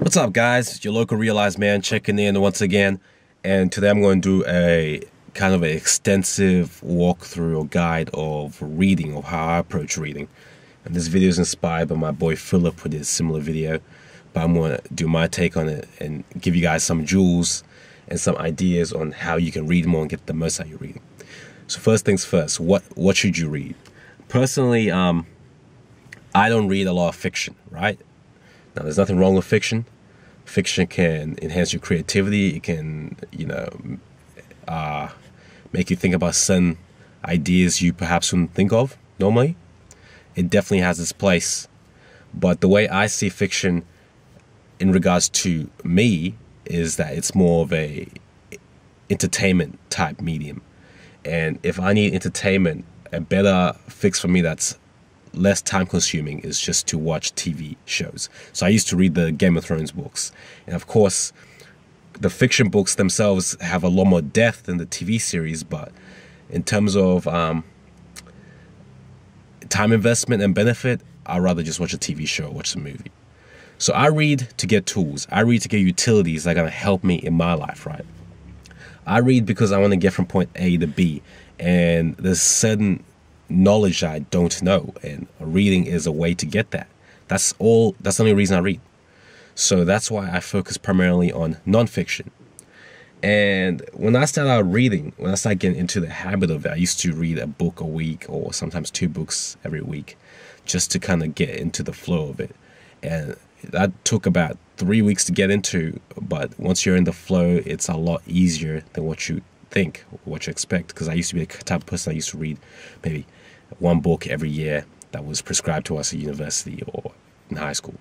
What's up, guys? It's your local realized man checking in once again. And today I'm going to do a kind of an extensive walkthrough or guide of reading, of how I approach reading. And this video is inspired by my boy Philip who did a similar video. But I'm going to do my take on it and give you guys some jewels and some ideas on how you can read more and get the most out of your reading. So first things first, what what should you read? Personally, um, I don't read a lot of fiction, right? Now, there's nothing wrong with fiction. Fiction can enhance your creativity. It can, you know, uh, make you think about certain ideas you perhaps wouldn't think of normally. It definitely has its place. But the way I see fiction in regards to me is that it's more of a entertainment type medium. And if I need entertainment, a better fix for me that's less time consuming is just to watch TV shows. So I used to read the Game of Thrones books. And of course, the fiction books themselves have a lot more depth than the TV series, but in terms of um, time investment and benefit, I'd rather just watch a TV show, watch a movie. So I read to get tools. I read to get utilities that are gonna help me in my life, right? I read because I want to get from point A to B, and there's certain knowledge I don't know, and reading is a way to get that. That's all. That's the only reason I read. So that's why I focus primarily on nonfiction. And when I started out reading, when I started getting into the habit of it, I used to read a book a week or sometimes two books every week just to kind of get into the flow of it. And that took about three weeks to get into, but once you're in the flow, it's a lot easier than what you think, what you expect. Because I used to be the type of person I used to read maybe one book every year that was prescribed to us at university or in high school.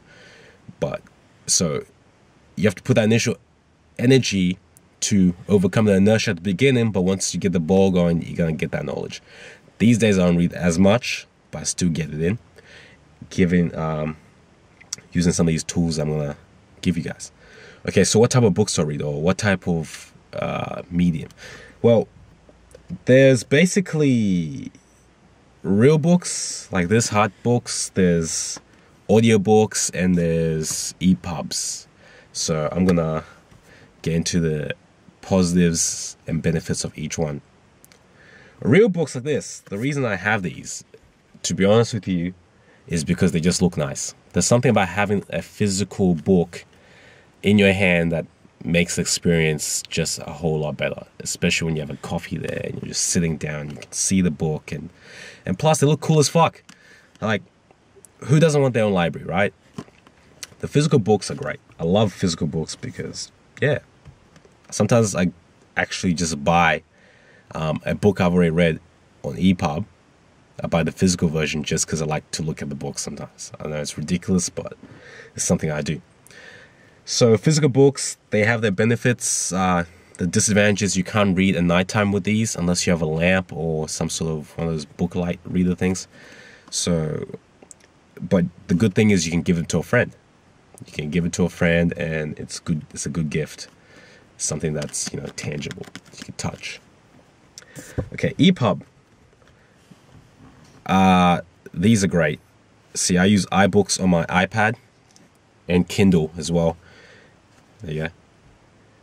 But so you have to put that initial energy to overcome the inertia at the beginning, but once you get the ball going, you're gonna get that knowledge. These days I don't read as much, but I still get it in. Given um, using some of these tools I'm gonna give you guys. Okay, so what type of books I read or what type of uh, medium? Well, there's basically real books like this, hard books. There's audiobooks and there's EPUBs. So I'm gonna get into the positives and benefits of each one. Real books like this, the reason I have these, to be honest with you, is because they just look nice. There's something about having a physical book in your hand that makes the experience just a whole lot better, especially when you have a coffee there and you're just sitting down, you can see the book and and plus they look cool as fuck. Like who doesn't want their own library, right? The physical books are great. I love physical books because yeah. Sometimes I actually just buy um, a book I've already read on EPUB. I buy the physical version just because I like to look at the book sometimes. I know it's ridiculous, but it's something I do. So physical books, they have their benefits. Uh, the disadvantage is you can't read at nighttime with these unless you have a lamp or some sort of one of those book light reader things. So, but the good thing is you can give it to a friend. You can give it to a friend, and it's good. It's a good gift. Something that's you know tangible. You can touch. Okay, EPUB. Uh, these are great. See, I use iBooks on my iPad and Kindle as well. There you go.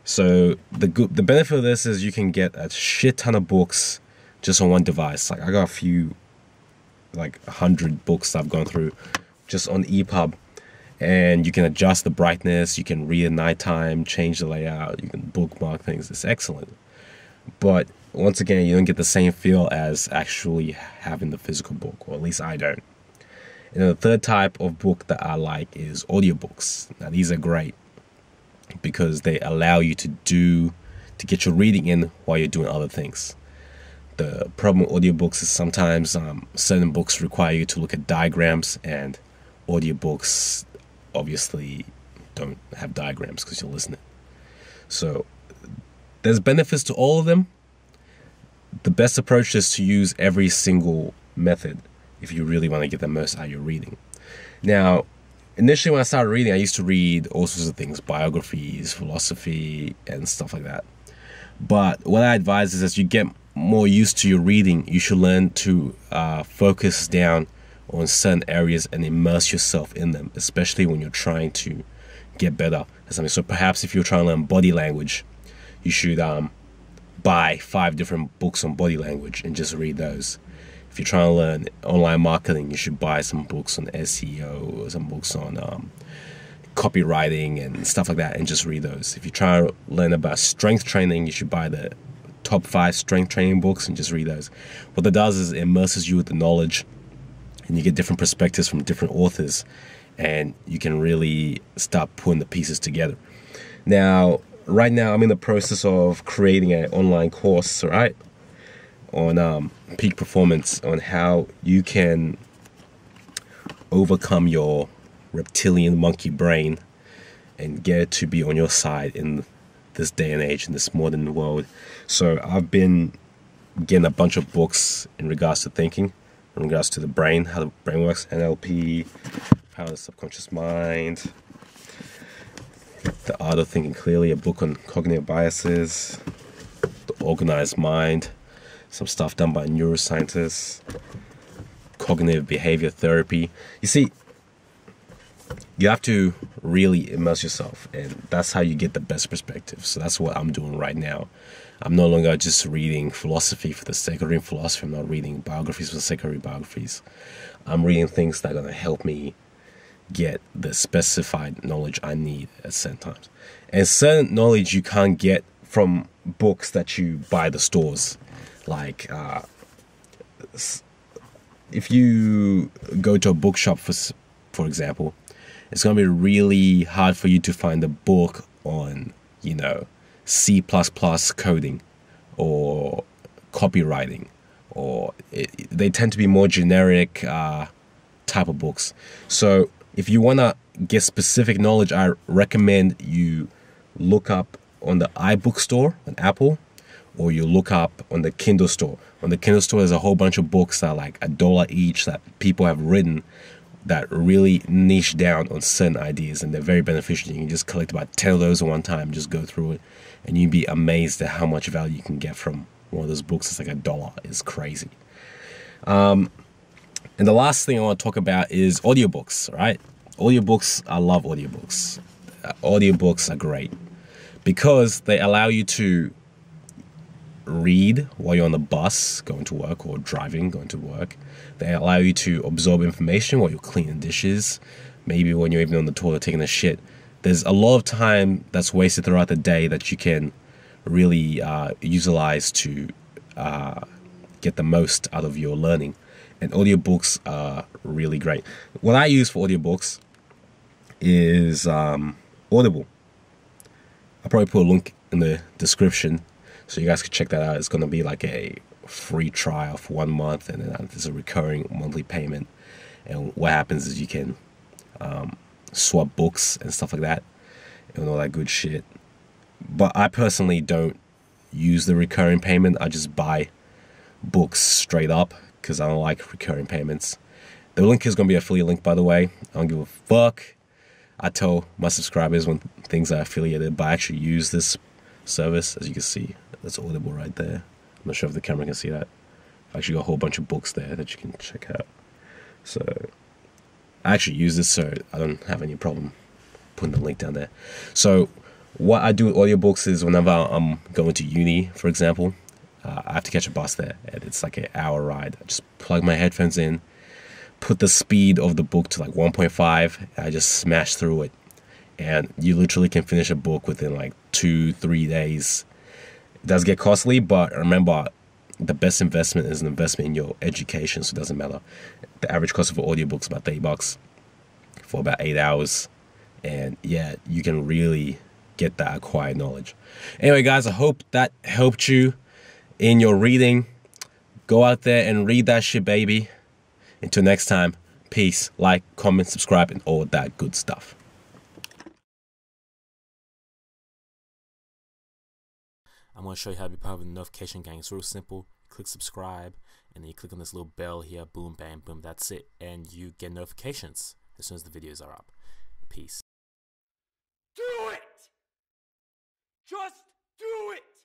So the good, the benefit of this is you can get a shit ton of books just on one device. Like I got a few, like a hundred books I've gone through just on EPUB, and you can adjust the brightness. You can read at nighttime, change the layout. You can bookmark things. It's excellent. But once again, you don't get the same feel as actually having the physical book, or at least I don't. And the third type of book that I like is audiobooks. Now these are great because they allow you to do to get your reading in while you're doing other things. The problem with audiobooks is sometimes um, certain books require you to look at diagrams, and audiobooks obviously don't have diagrams because you're listening. So there's benefits to all of them. The best approach is to use every single method if you really want to get the most out of your reading. Now, initially when I started reading, I used to read all sorts of things, biographies, philosophy, and stuff like that. But what I advise is as you get more used to your reading, you should learn to uh, focus down on certain areas and immerse yourself in them, especially when you're trying to get better at something. So perhaps if you're trying to learn body language, you should um, buy five different books on body language and just read those. If you're trying to learn online marketing, you should buy some books on SEO or some books on um, copywriting and stuff like that and just read those. If you try to learn about strength training, you should buy the top five strength training books and just read those. What that does is it immerses you with the knowledge and you get different perspectives from different authors and you can really start putting the pieces together. Now, right now, I'm in the process of creating an online course, right, on um, peak performance, on how you can overcome your reptilian monkey brain and get to be on your side in this day and age, in this modern world. So, I've been getting a bunch of books in regards to thinking, in regards to the brain, how the brain works, NLP, Power of the Subconscious Mind, The Art of Thinking Clearly, a book on cognitive biases, The Organized Mind, some stuff done by neuroscientists, cognitive behavior therapy. You see, you have to really immerse yourself, and that's how you get the best perspective. So that's what I'm doing right now. I'm no longer just reading philosophy for the sake of reading philosophy. I'm not reading biographies for the sake of reading biographies. I'm reading things that are going to help me get the specified knowledge I need at certain times. And certain knowledge you can't get from books that you buy the stores. Like, uh, if you go to a bookshop, for, for example, it's going to be really hard for you to find a book on, you know, C++ coding or copywriting, or it, they tend to be more generic uh, type of books. So if you want to get specific knowledge, I recommend you look up on the iBook store on Apple, or you look up on the Kindle store. On the Kindle store, there's a whole bunch of books that are like a dollar each that people have written that really niche down on certain ideas, and they're very beneficial. You can just collect about 10 of those at one time, just go through it, and you'd be amazed at how much value you can get from one of those books. It's like a dollar. It's crazy. Um, and the last thing I want to talk about is audiobooks, right? Audiobooks, I love audiobooks. Uh, audiobooks are great because they allow you to read while you're on the bus going to work or driving going to work. They allow you to absorb information while you're cleaning dishes, maybe when you're even on the toilet taking a shit. There's a lot of time that's wasted throughout the day that you can really uh, utilize to uh, get the most out of your learning and audiobooks are really great. What I use for audiobooks is um, Audible. I'll probably put a link in the description so you guys can check that out. It's going to be like a free trial for one month, and then there's a recurring monthly payment. And what happens is you can um, swap books and stuff like that, and all that good shit. But I personally don't use the recurring payment. I just buy books straight up because I don't like recurring payments. The link is going to be affiliate link, by the way. I don't give a fuck. I tell my subscribers when things are affiliated, but I actually use this service. As you can see, that's Audible right there. I'm not sure if the camera can see that. I've actually got a whole bunch of books there that you can check out. So I actually use this, so I don't have any problem putting the link down there. So what I do with audiobooks is whenever I'm going to uni, for example, uh, I have to catch a bus there, and it's like an hour ride. I just plug my headphones in, put the speed of the book to like 1.5, and I just smash through it. And you literally can finish a book within like two, three days. It does get costly, but remember, the best investment is an investment in your education, so it doesn't matter. The average cost of an audiobook is about 30 bucks for about eight hours. And yeah, you can really get that acquired knowledge. Anyway, guys, I hope that helped you in your reading. Go out there and read that shit, baby. Until next time, peace, like, comment, subscribe, and all that good stuff. I'm going to show you how to be part of the notification gang. It's real simple. Click subscribe, and then you click on this little bell here. Boom, bam, boom. That's it. And you get notifications as soon as the videos are up. Peace. Do it! Just do it!